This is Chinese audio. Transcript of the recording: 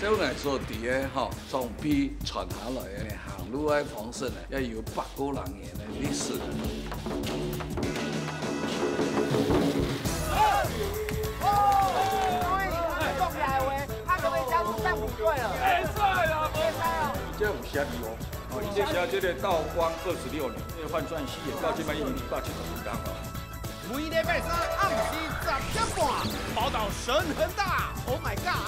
照来说，伫个吼从比传下来的行路的方式呢，要有八个人员的历史。这有哦，哦，以写这个道光二十六年，个换算西也到今边已经一百七十五档了。每礼拜三暗时十点半，宝岛神很大，Oh my god！